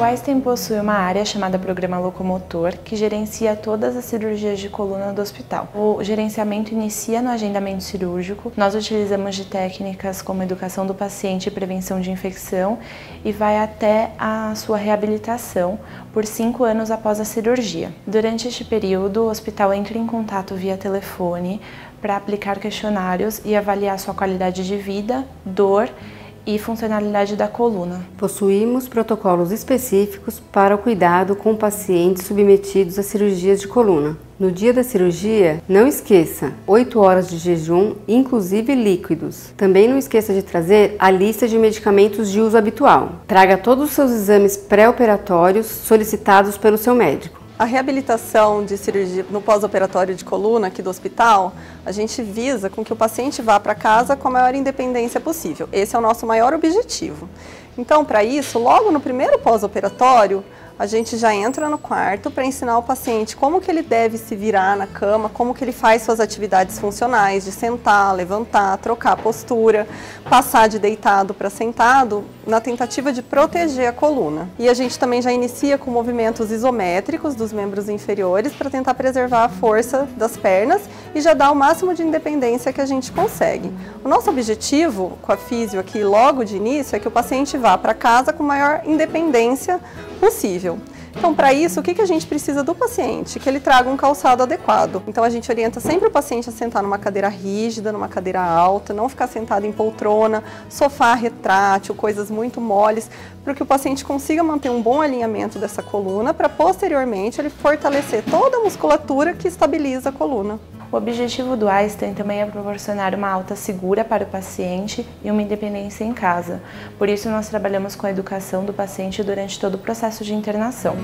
O Einstein possui uma área chamada Programa Locomotor, que gerencia todas as cirurgias de coluna do hospital. O gerenciamento inicia no agendamento cirúrgico. Nós utilizamos de técnicas como educação do paciente e prevenção de infecção e vai até a sua reabilitação por cinco anos após a cirurgia. Durante este período, o hospital entra em contato via telefone para aplicar questionários e avaliar sua qualidade de vida, dor e funcionalidade da coluna. Possuímos protocolos específicos para o cuidado com pacientes submetidos a cirurgias de coluna. No dia da cirurgia, não esqueça 8 horas de jejum, inclusive líquidos. Também não esqueça de trazer a lista de medicamentos de uso habitual. Traga todos os seus exames pré-operatórios solicitados pelo seu médico. A reabilitação de cirurgia no pós-operatório de coluna aqui do hospital, a gente visa com que o paciente vá para casa com a maior independência possível. Esse é o nosso maior objetivo. Então, para isso, logo no primeiro pós-operatório, a gente já entra no quarto para ensinar o paciente como que ele deve se virar na cama, como que ele faz suas atividades funcionais, de sentar, levantar, trocar postura, passar de deitado para sentado, na tentativa de proteger a coluna. E a gente também já inicia com movimentos isométricos dos membros inferiores para tentar preservar a força das pernas e já dar o máximo de independência que a gente consegue. O nosso objetivo com a físio aqui logo de início é que o paciente vá para casa com maior independência possível. Então, para isso, o que, que a gente precisa do paciente? Que ele traga um calçado adequado. Então, a gente orienta sempre o paciente a sentar numa cadeira rígida, numa cadeira alta, não ficar sentado em poltrona, sofá retrátil, coisas muito moles, para que o paciente consiga manter um bom alinhamento dessa coluna, para posteriormente ele fortalecer toda a musculatura que estabiliza a coluna. O objetivo do Einstein também é proporcionar uma alta segura para o paciente e uma independência em casa. Por isso, nós trabalhamos com a educação do paciente durante todo o processo de internação.